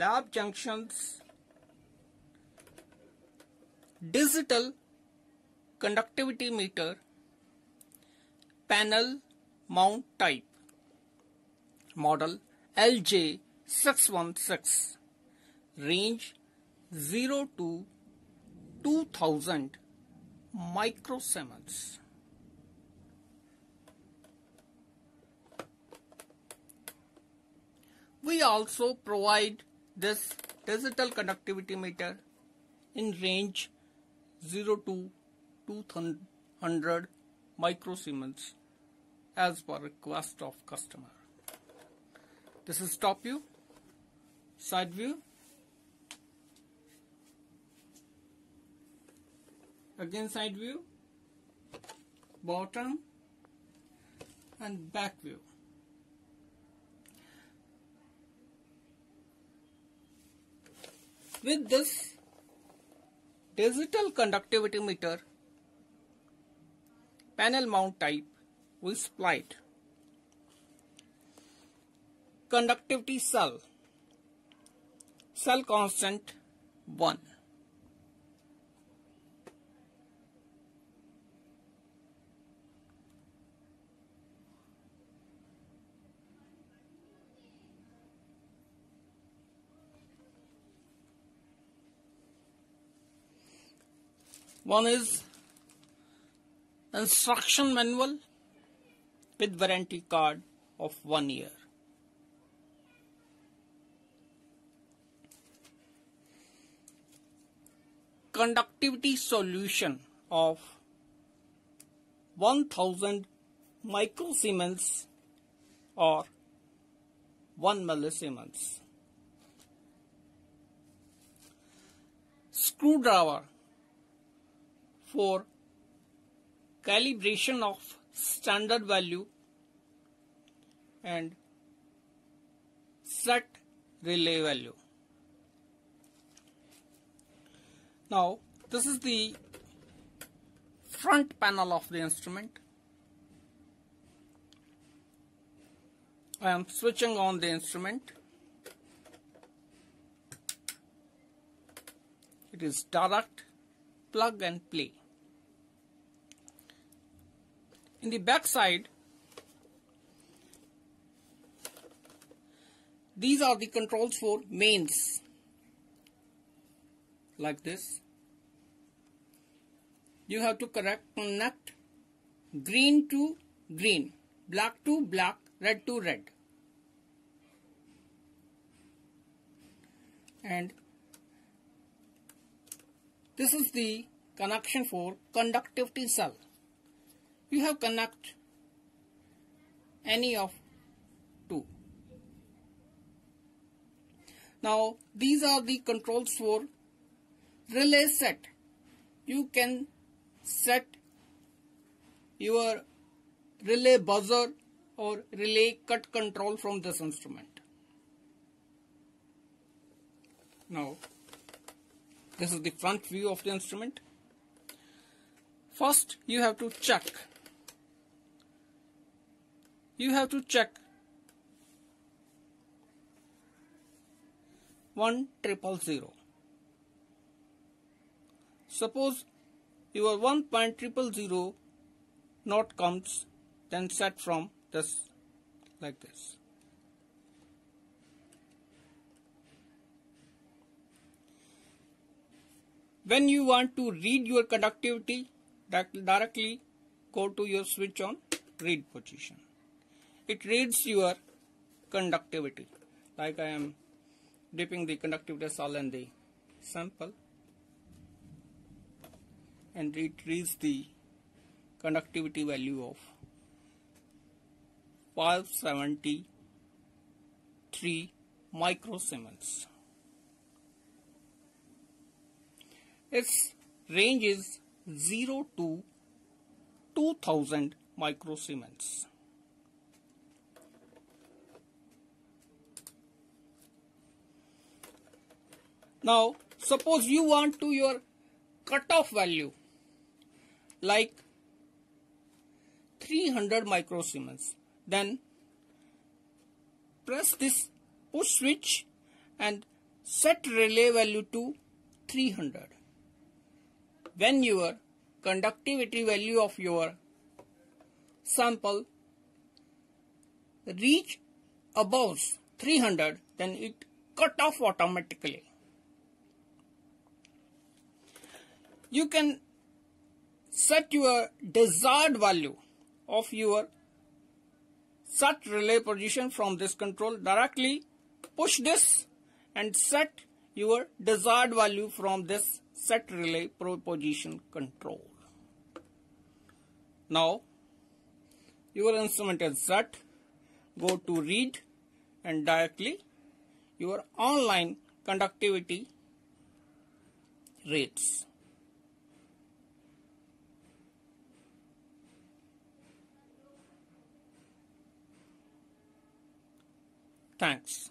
lab junctions digital conductivity meter panel mount type model LJ616 range 0 to 2000 microsiemens We also provide this digital conductivity meter in range 0 to 200 microsiemens as per request of customer. This is top view, side view, again side view, bottom and back view. With this digital conductivity meter panel mount type we supplied conductivity cell cell constant 1 One is instruction manual with warranty card of one year. Conductivity solution of 1000 microsiemens or 1 millisiemens. Screwdriver for calibration of standard value and set relay value. Now this is the front panel of the instrument. I am switching on the instrument. It is direct plug and play. In the back side, these are the controls for mains like this. You have to correct connect green to green, black to black, red to red. And this is the connection for conductivity cell you have connect any of two. Now these are the controls for relay set. You can set your relay buzzer or relay cut control from this instrument. Now this is the front view of the instrument. First you have to check you have to check one triple zero. Suppose your one point triple zero not comes, then set from this like this. When you want to read your conductivity, directly go to your switch on read position it reads your conductivity like I am dipping the conductivity cell in the sample and it reads the conductivity value of 573 microsiemens. Its range is 0 to 2000 microsiemens. Now suppose you want to your cutoff value like 300 microsiemens. Then press this push switch and set relay value to 300 when your conductivity value of your sample reach above 300 then it cut off automatically you can set your desired value of your set relay position from this control directly push this and set your desired value from this set relay position control. Now your instrument is set. Go to read and directly your online conductivity rates Thanks.